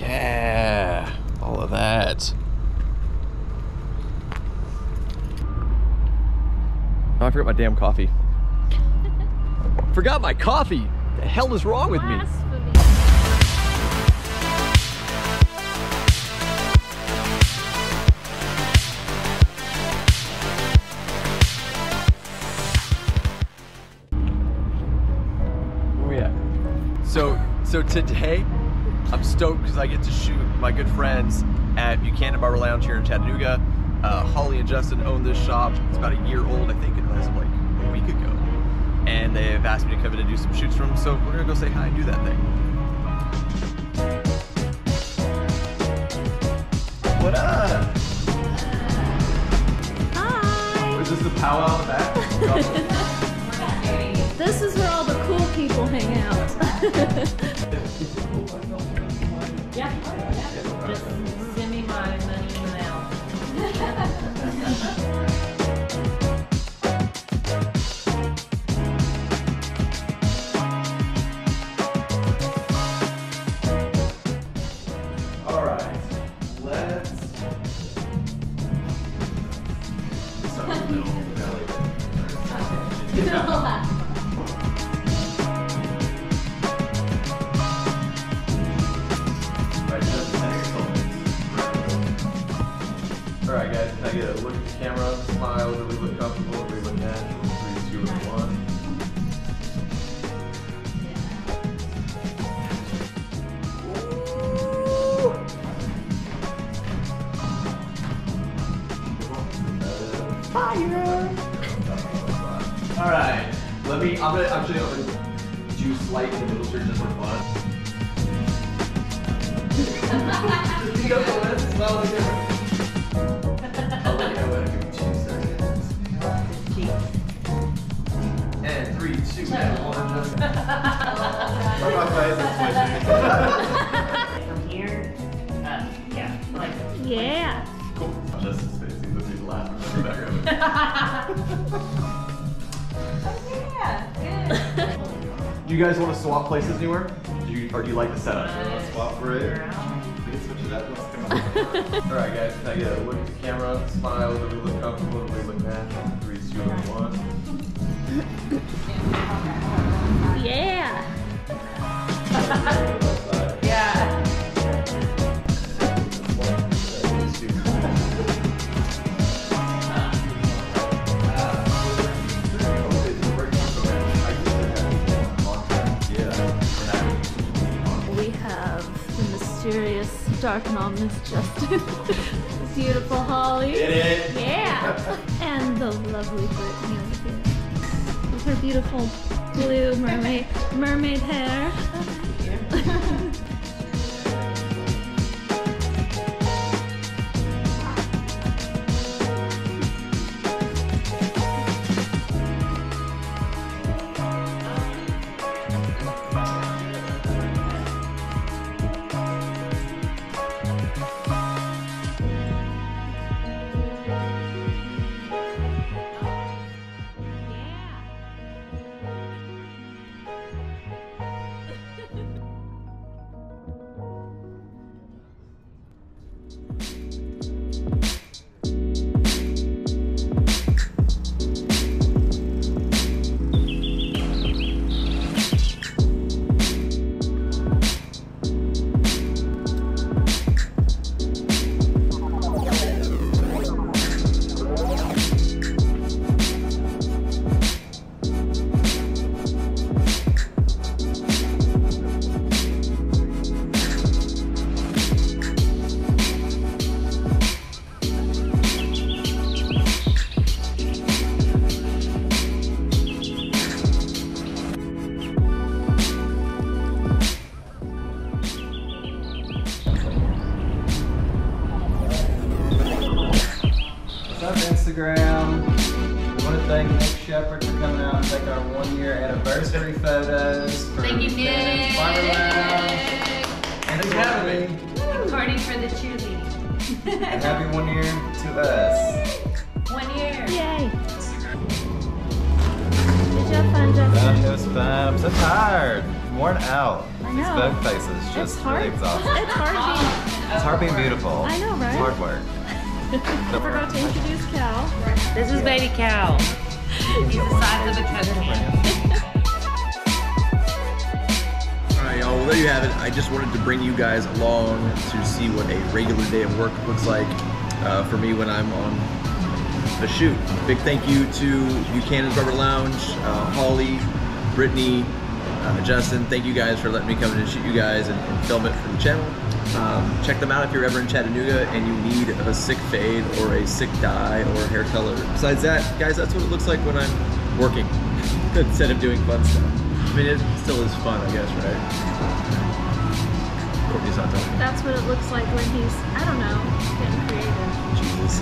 Yeah, all of that. Oh, I forgot my damn coffee. forgot my coffee. The hell is wrong with me? Oh yeah. So so today I'm stoked because I get to shoot my good friends at Buchanan Barber Lounge here in Chattanooga. Uh, Holly and Justin own this shop. It's about a year old, I think, as of like a week ago. And they've asked me to come in and do some shoots for them, so we're gonna go say hi and do that thing. What up? Hi. Is this the powwow in the back? This is where all the cool people hang out. Yeah. Right, guys, can I get a look at the camera, smile, really look comfortable, really look natural. Three, two, and one. All right, let me. I'm gonna actually I'm gonna juice light in the middle here just for fun. just beat up the list. From here, uh, yeah, like. yeah. Cool. Justin's face. He looks laughing in the background. Yeah, good. Do you guys want to swap places anywhere? Do you, or do you like the setup? Swap for it. We can switch it up. Let's come on. All right, guys, can I get a look at the camera, smile, we look comfortable, We look natural. Three, two, and one. Dark and ominous Justin. Beautiful Holly. Did it? Yeah. and the lovely Brittany over here. With her beautiful blue mermaid mermaid hair. Instagram? We want to thank Nick Sheppard for coming out and take our one year anniversary photos. For Thank you, Nick. Barber Lounge. Thanks for having me. Party for the cheerleading. And happy one year to us. One year. Yay. Did you have fun, Justin. it was fun. I'm so tired. I'm worn out. I These know. bug faces It's just hard. really exhausting. It's hard being. It's hard being beautiful. I know, right? It's hard work. I forgot to introduce Cal. This is baby Cal. He's the size of a Coke can. All right, y'all. Well, there you have it. I just wanted to bring you guys along to see what a regular day of work looks like uh, for me when I'm on a shoot. Big thank you to Buchanan's Barber Lounge, uh, Holly, Brittany, uh, Justin. Thank you guys for letting me come in and shoot you guys and, and film it for the channel. Um, check them out if you're ever in Chattanooga and you need a sick fade or a sick dye or hair color. Besides that, guys, that's what it looks like when I'm working instead of doing fun stuff. I mean, it still is fun, I guess, right? Courtney's not talking. That's what it looks like when he's, I don't know, getting creative. Jesus.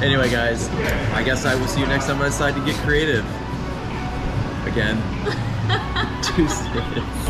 anyway, guys, I guess I will see you next time I decide to get creative. Again. Serious.